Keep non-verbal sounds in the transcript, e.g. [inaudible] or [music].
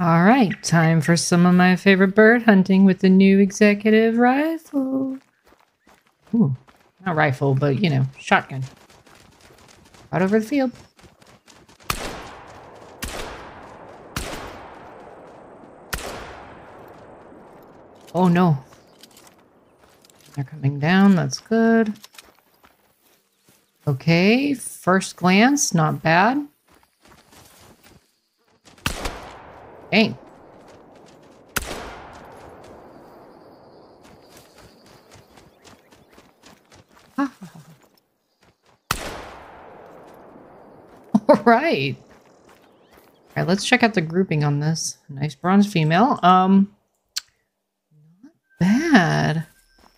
All right, time for some of my favorite bird hunting with the new executive rifle. Ooh, not rifle, but you know, shotgun. Right over the field. Oh no. They're coming down, that's good. Okay, first glance, not bad. Dang. [laughs] All right. All right, let's check out the grouping on this. Nice bronze female. Um, not bad.